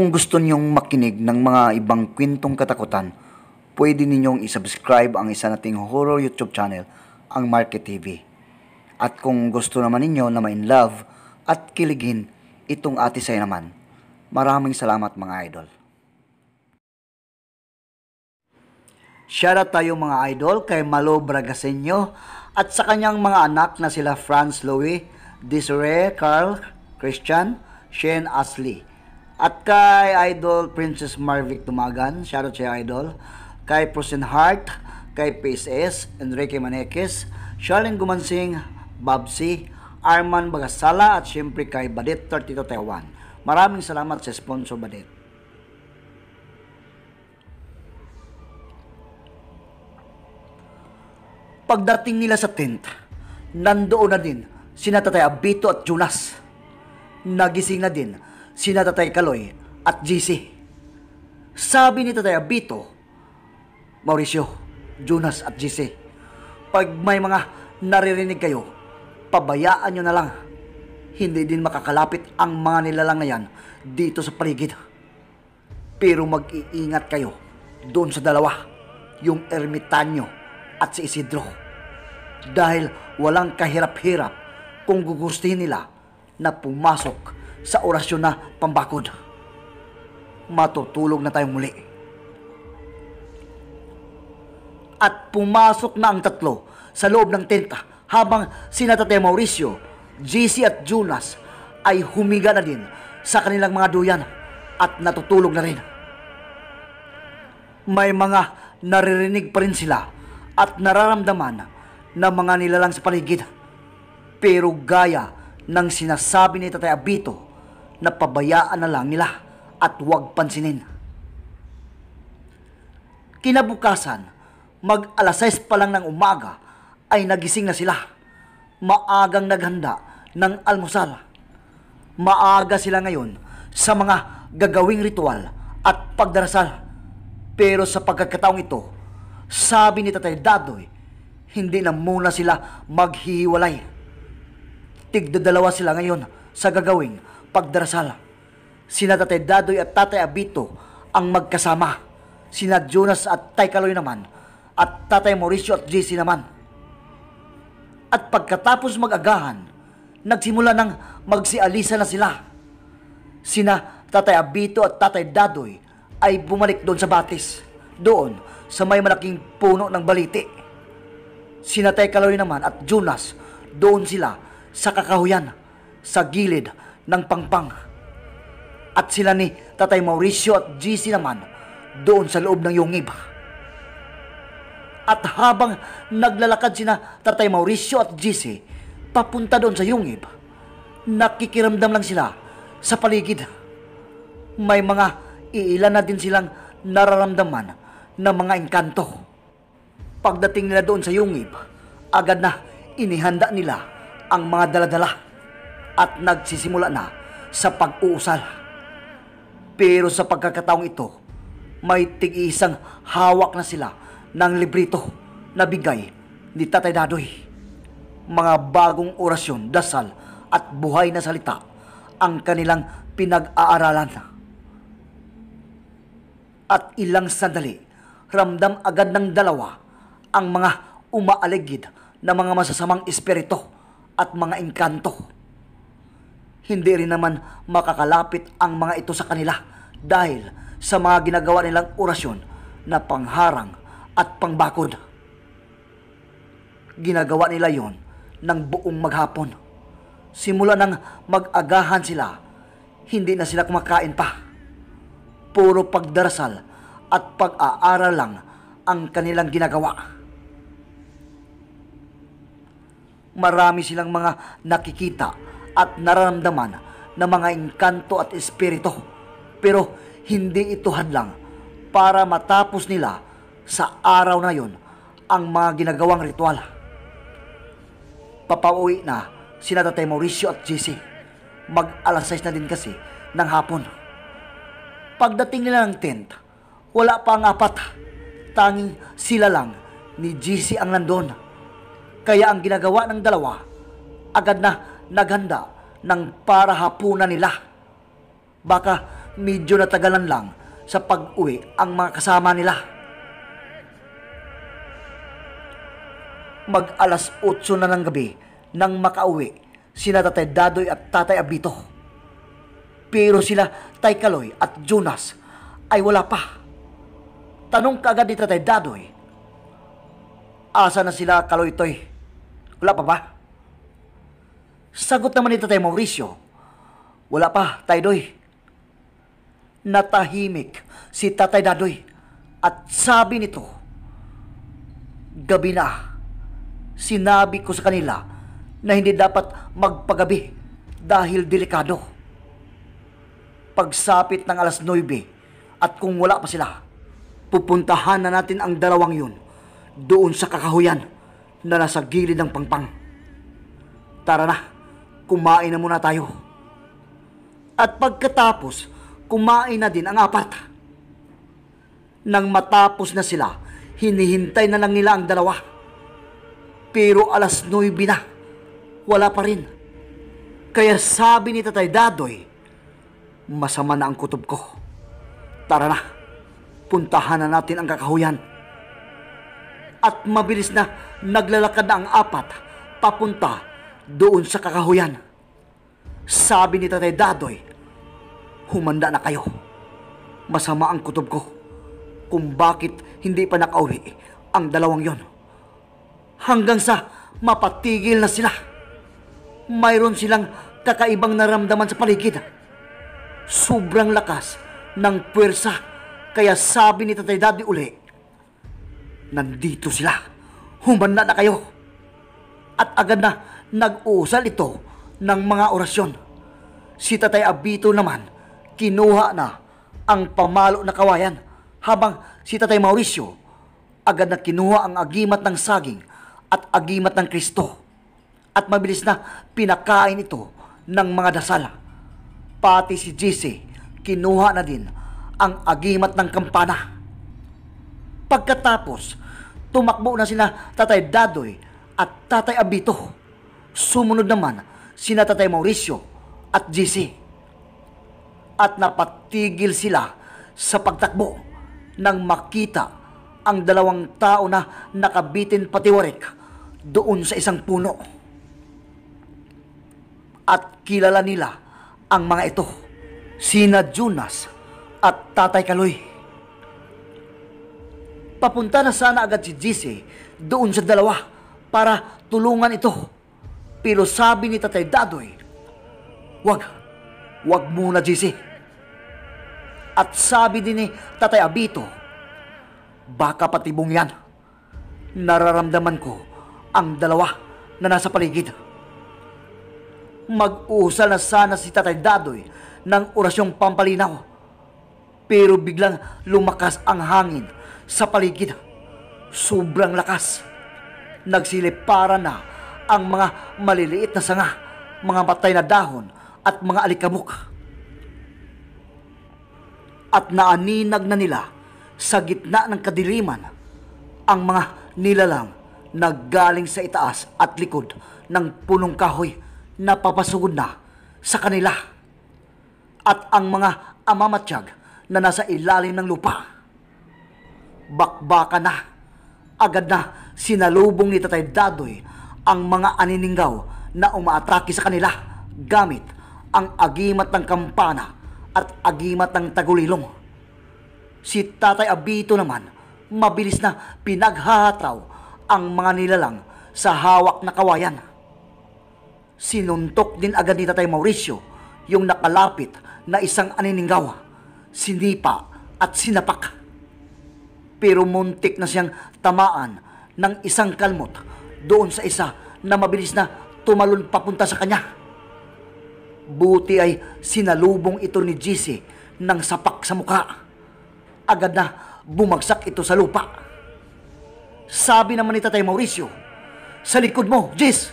Kung gusto niyong makinig ng mga ibang kwentong katakutan, pwede ninyong isubscribe ang isa nating horror YouTube channel, ang Market TV. At kung gusto naman ninyo na ma-in love at kiligin itong ate say naman, maraming salamat mga idol. Shoutout tayo mga idol kay Malo Bragasenyo at sa kanyang mga anak na sila Franz Louis, Desiree, Carl, Christian, Shane Ashley. At kay Idol Princess Marvic Tumagan, shoutout siya Idol. Kay Prosen Hart, kay PSS, Enrique Maneques, Charlene Gumansing, Babsi, Arman Bagasala at syempre kay Badit 32 Taiwan. Maraming salamat sa sponsor Badit. Pagdating nila sa tent, nandoon na din sina Tatay Abito at Jonas. Nagising na din sina Tatay Kaloy at GC. Sabi ni Tatay Abito, Mauricio, Jonas at GC, pag may mga naririnig kayo, pabayaan nyo na lang. Hindi din makakalapit ang mga nilalang na yan dito sa paligid. Pero mag-iingat kayo doon sa dalawa, yung ermitanyo at si Isidro. Dahil walang kahirap-hirap kung gugustuhin nila na pumasok sa orasyon na pambakod. Matutulog na tayong muli. At pumasok na ang tatlo sa loob ng tenta habang sina Tate Mauricio, JC at Jonas ay humiga na din sa kanilang mga duyan at natutulog na rin. May mga naririnig pa rin sila at nararamdaman na mga nilalang sa paligid. Pero gaya ng sinasabi ni Tatay Abito na pabayaan na lang nila at huwag pansinin. Kinabukasan, mag alas 6 pa lang ng umaga ay nagising na sila. Maagang naghanda ng almusal. Maaga sila ngayon sa mga gagawing ritual at pagdarasal. Pero sa pagkakataong ito, sabi ni Tatay Dadoy, hindi na muna sila maghihiwalay. Tigdadalawa sila ngayon sa gagawing pagdarasal. Sina Tatay Dadoy at Tatay Abito ang magkasama. Sina Jonas at Tay Kaloy naman at Tatay Mauricio at JC naman. At pagkatapos mag-agahan, nagsimula ng magsialisa na sila. Sina Tatay Abito at Tatay Dadoy ay bumalik doon sa batis. Doon sa may malaking puno ng baliti. Sina Tay Kaloy naman at Jonas doon sila sa kakahuyan sa gilid ng pangpang. At sila ni Tatay Mauricio at GC naman doon sa loob ng yungib. At habang naglalakad sina Tatay Mauricio at GC papunta doon sa yungib, nakikiramdam lang sila sa paligid. May mga iilan na din silang nararamdaman na mga engkanto. Pagdating nila doon sa yungib, agad na inihanda nila ang mga daladala at nagsisimula na sa pag-uusal. Pero sa pagkakataong ito, may tig-isang hawak na sila ng librito na bigay ni Tatay Dadoy. Mga bagong orasyon, dasal at buhay na salita ang kanilang pinag-aaralan. At ilang sandali, ramdam agad ng dalawa ang mga umaaligid na mga masasamang espiritu at mga engkanto. Hindi rin naman makakalapit ang mga ito sa kanila dahil sa mga ginagawa nilang orasyon na pangharang at pangbakod. Ginagawa nila yon ng buong maghapon. Simula nang mag-agahan sila, hindi na sila kumakain pa. Puro pagdarasal at pag-aaral lang ang kanilang ginagawa. Marami silang mga nakikita at nararamdaman na mga engkanto at espiritu. Pero hindi ito hadlang para matapos nila sa araw na yon ang mga ginagawang ritual. Papauwi na sina Tatay Mauricio at JC. Mag-alas 6 na din kasi ng hapon. Pagdating nila ng tent, wala pa ang apat. Tanging sila lang ni GC ang nandun. Kaya ang ginagawa ng dalawa, agad na naghanda ng para hapunan nila. Baka medyo natagalan lang sa pag-uwi ang mga kasama nila. Mag alas 8 na ng gabi nang makauwi sina Tatay Dadoy at Tatay Abito. Pero sila Tay Kaloy at Jonas ay wala pa. Tanong kaagad ni Tatay Dadoy, Asa na sila Kaloy Toy? Wala pa ba? Sagot naman ni Tatay Mauricio, Wala pa, Tay Doy. Natahimik si Tatay Dadoy at sabi nito, Gabi na, sinabi ko sa kanila na hindi dapat magpagabi dahil delikado. Pagsapit ng alas 9 at kung wala pa sila, pupuntahan na natin ang dalawang yun doon sa kakahuyan na nasa gilid ng pangpang. Tara na, kumain na muna tayo. At pagkatapos, kumain na din ang apat. Nang matapos na sila, hinihintay na lang nila ang dalawa. Pero alas 9 na, wala pa rin. Kaya sabi ni Tatay Dadoy, masama na ang kutob ko. Tara na, puntahan na natin ang kakahuyan. At mabilis na naglalakad na ang apat papunta doon sa kakahuyan. Sabi ni Tatay Dadoy, humanda na kayo. Masama ang kutob ko kung bakit hindi pa nakauwi ang dalawang yon. Hanggang sa mapatigil na sila. Mayroon silang kakaibang naramdaman sa paligid. Sobrang lakas ng puwersa kaya sabi ni Tatay Daddy uli, Nandito sila. Humanda na kayo. At agad na nag-uusal ito ng mga orasyon. Si Tatay Abito naman, kinuha na ang pamalo na kawayan habang si Tatay Mauricio agad na kinuha ang agimat ng saging at agimat ng Kristo at mabilis na pinakain ito ng mga dasal. Pati si JC kinuha na din ang agimat ng kampana. Pagkatapos, tumakbo na sina Tatay Dadoy at Tatay Abito. Sumunod naman sina Tatay Mauricio at JC. At napatigil sila sa pagtakbo nang makita ang dalawang tao na nakabitin patiwarik doon sa isang puno. At kilala nila ang mga ito, sina Jonas at Tatay Kaloy. Papunta na sana agad si JC doon sa dalawa para tulungan ito. Pero sabi ni Tatay Dadoy, Wag, wag muna JC. At sabi din ni Tatay Abito, baka patibong yan. Nararamdaman ko ang dalawa na nasa paligid. Mag-usal na sana si Tatay Dadoy ng orasyong pampalinaw. Pero biglang lumakas ang hangin sa paligid. Sobrang lakas. Nagsilipara na ang mga maliliit na sanga, mga matay na dahon at mga alikamok. At naaninag na nila sa gitna ng kadiliman ang mga nilalang na galing sa itaas at likod ng punong kahoy na papasugod na sa kanila. At ang mga amamatsyag na nasa ilalim ng lupa. Bakbaka na, agad na sinalubong ni Tatay Dadoy ang mga anininggaw na umaatake sa kanila gamit ang agimat ng kampana at agimat ng tagulilong. Si Tatay Abito naman, mabilis na pinaghahataw ang mga nilalang sa hawak na kawayan. Sinuntok din agad ni Tatay Mauricio yung nakalapit na isang anininggaw, sinipa at sinapak. Pero muntik na siyang tamaan ng isang kalmot doon sa isa na mabilis na tumalon papunta sa kanya. Buti ay sinalubong ito ni GC ng sapak sa mukha. Agad na bumagsak ito sa lupa. Sabi naman ni Tatay Mauricio, sa likod mo, Jis!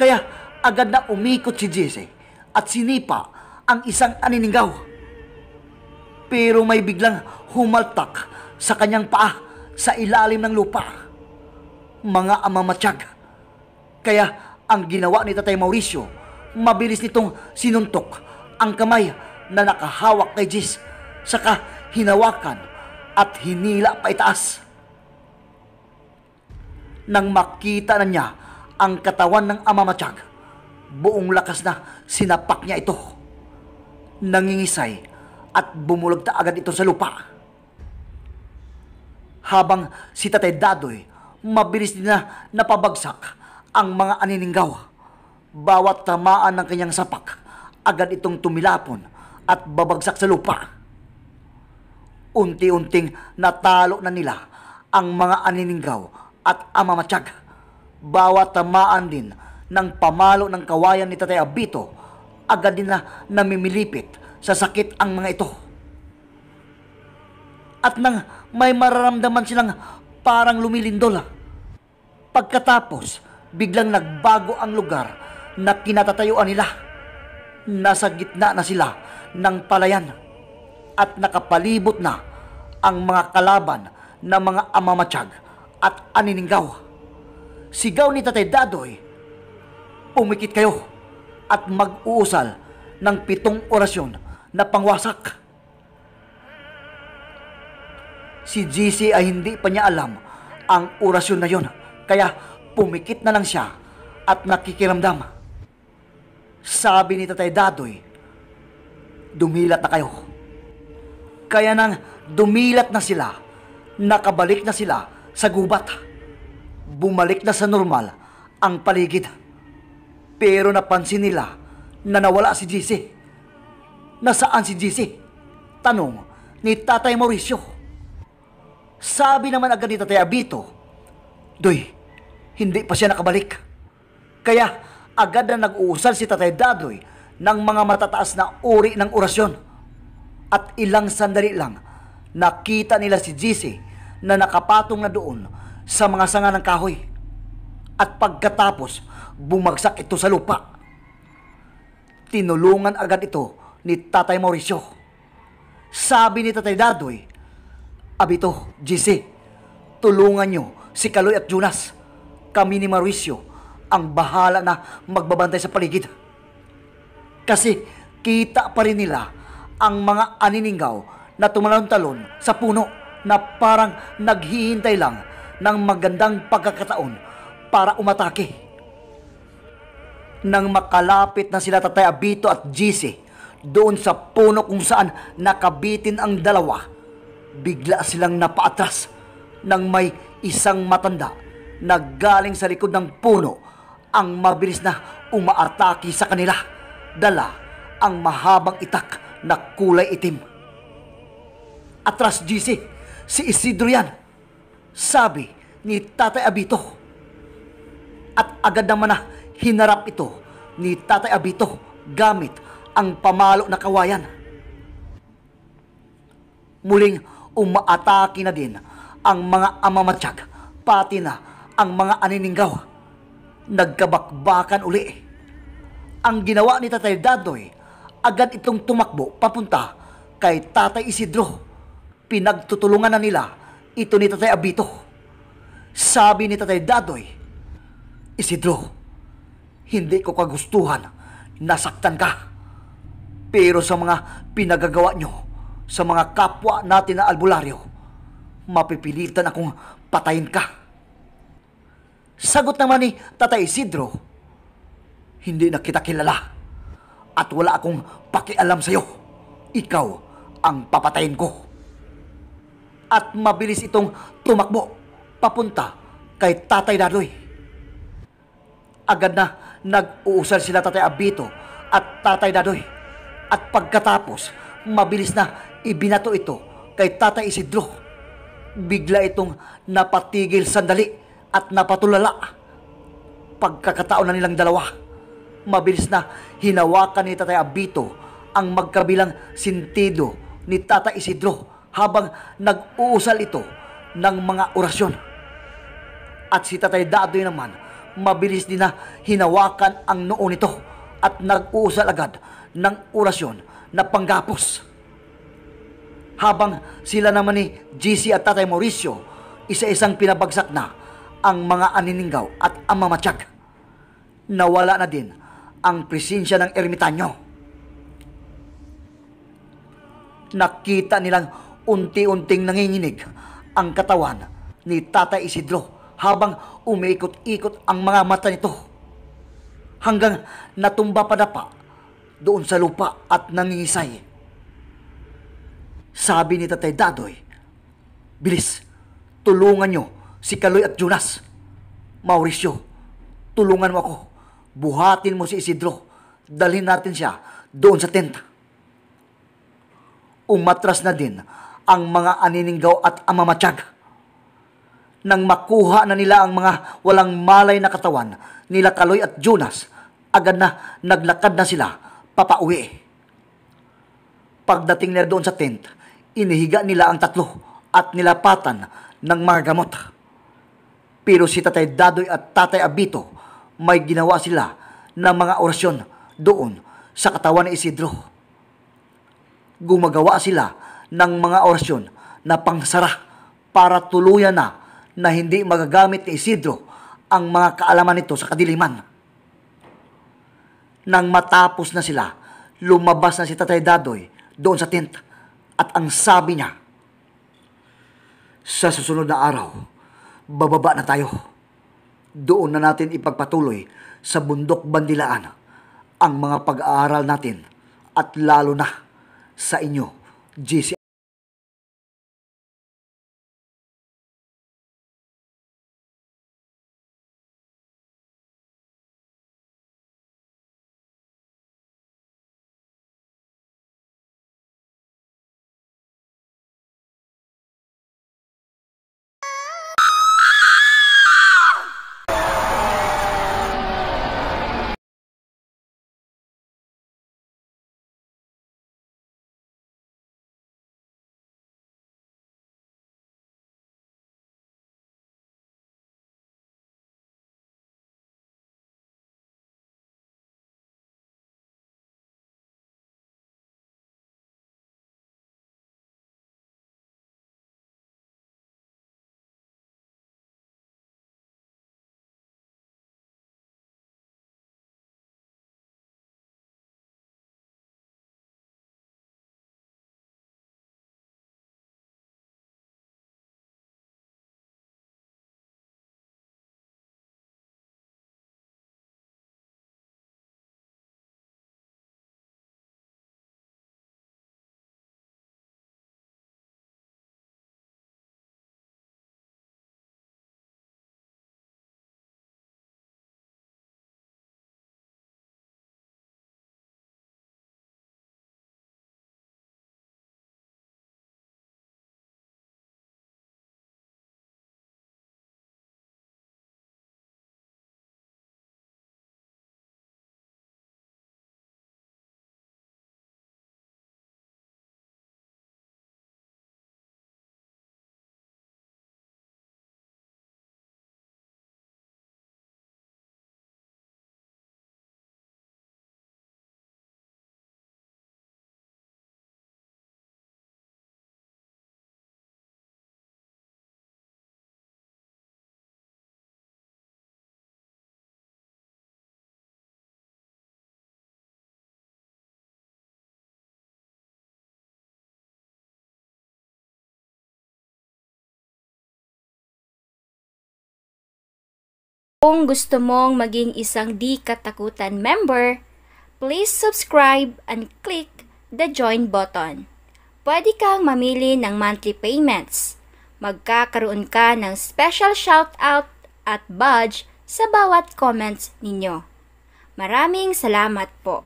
Kaya agad na umikot si Jesse at sinipa ang isang anininggaw. Pero may biglang humaltak sa kanyang paa sa ilalim ng lupa. Mga amamatsyag. Kaya ang ginawa ni Tatay Mauricio, mabilis nitong sinuntok ang kamay na nakahawak kay Jis, saka hinawakan at hinila pa itaas. Nang makita na niya ang katawan ng ama matiyag, buong lakas na sinapak niya ito. Nangingisay at bumulagta agad ito sa lupa. Habang si Tatay Dadoy, mabilis din na napabagsak ang mga anininggaw. Bawat tamaan ng kanyang sapak, agad itong tumilapon at babagsak sa lupa. Unti-unting natalo na nila ang mga anininggaw at amamatsyag. Bawat tamaan din ng pamalo ng kawayan ni Tatay Abito, agad din na namimilipit sa sakit ang mga ito. At nang may mararamdaman silang parang lumilindol, pagkatapos biglang nagbago ang lugar na kinatatayuan nila. Nasa gitna na sila ng palayan at nakapalibot na ang mga kalaban na mga amamatsyag at anininggaw. Sigaw ni Tatay Dadoy, Pumikit kayo at mag-uusal ng pitong orasyon na pangwasak. Si GC ay hindi pa niya alam ang orasyon na yon, kaya pumikit na lang siya at nakikiramdam. Sabi ni Tatay Dadoy, dumilat na kayo. Kaya nang dumilat na sila, nakabalik na sila sa gubat. Bumalik na sa normal ang paligid. Pero napansin nila na nawala si GC. Nasaan si GC? Tanong ni Tatay Mauricio. Sabi naman agad ni Tatay Abito, Doy, hindi pa siya nakabalik. Kaya agad na nag-uusal si Tatay Dadoy ng mga matataas na uri ng orasyon. At ilang sandali lang, nakita nila si GC na nakapatong na doon sa mga sanga ng kahoy. At pagkatapos, bumagsak ito sa lupa. Tinulungan agad ito ni Tatay Mauricio. Sabi ni Tatay Dadoy, Abito, GC, tulungan nyo si Kaloy at Jonas. Kami ni Mauricio ang bahala na magbabantay sa paligid. Kasi kita pa rin nila ang mga anininggaw na tumalon-talon sa puno na parang naghihintay lang ng magandang pagkakataon para umatake. Nang makalapit na sila Tatay Abito at GC doon sa puno kung saan nakabitin ang dalawa, bigla silang napaatras nang may isang matanda na galing sa likod ng puno ang mabilis na umaartaki sa kanila. Dala ang mahabang itak na kulay itim. Atras GC, si Isidro yan. Sabi ni Tatay Abito. At agad naman na hinarap ito ni Tatay Abito gamit ang pamalo na kawayan. Muling umaatake na din ang mga amamatsyag, pati na ang mga anininggaw. Nagkabakbakan uli. Ang ginawa ni Tatay Dadoy, agad itong tumakbo papunta kay Tatay Isidro. Pinagtutulungan na nila ito ni Tatay Abito. Sabi ni Tatay Dadoy, Isidro, hindi ko kagustuhan, nasaktan ka. Pero sa mga pinagagawa nyo, sa mga kapwa natin na albularyo, mapipilitan akong patayin ka. Sagot naman ni Tatay Isidro, hindi na kita kilala at wala akong pakialam sa'yo. Ikaw ang papatayin ko. At mabilis itong tumakbo papunta kay Tatay Dadoy. Agad na nag-uusal sila Tatay Abito at Tatay Dadoy. At pagkatapos, mabilis na ibinato ito kay Tatay Isidro. Bigla itong napatigil sandali at napatulala. Pagkakataon na nilang dalawa, mabilis na hinawakan ni Tatay Abito ang magkabilang sintido ni Tatay Isidro habang nag-uusal ito ng mga orasyon. At si Tatay Dadoy naman, mabilis din na hinawakan ang noo nito at nag-uusal agad ng orasyon na panggapos. Habang sila naman ni GC at Tatay Mauricio, isa-isang pinabagsak na ang mga anininggaw at ang mamatsyag. Nawala na din ang presensya ng ermitanyo. Nakita nilang unti-unting nanginginig ang katawan ni Tata Isidro habang umiikot-ikot ang mga mata nito hanggang natumba pa pa doon sa lupa at nangingisay. Sabi ni Tatay Dadoy, Bilis, tulungan nyo si Kaloy at Jonas. Mauricio, tulungan mo ako. Buhatin mo si Isidro. Dalhin natin siya doon sa tenta. Umatras na din ang mga anininggaw at amamatsyag. Nang makuha na nila ang mga walang malay na katawan nila Kaloy at Jonas, agad na naglakad na sila papauwi. Pagdating nila doon sa tent, inihiga nila ang tatlo at nilapatan ng mga gamot. Pero si Tatay Dadoy at Tatay Abito, may ginawa sila ng mga orasyon doon sa katawan ni Isidro. Gumagawa sila ng mga orasyon na pangsara para tuluyan na na hindi magagamit ni Isidro ang mga kaalaman nito sa kadiliman. Nang matapos na sila, lumabas na si Tatay Dadoy doon sa tent at ang sabi niya, sa susunod na araw, bababa na tayo. Doon na natin ipagpatuloy sa bundok bandilaan ang mga pag-aaral natin at lalo na sa inyo, GC. Kung gusto mong maging isang di katakutan member, please subscribe and click the join button. Pwede kang mamili ng monthly payments. Magkakaroon ka ng special shoutout at badge sa bawat comments ninyo. Maraming salamat po.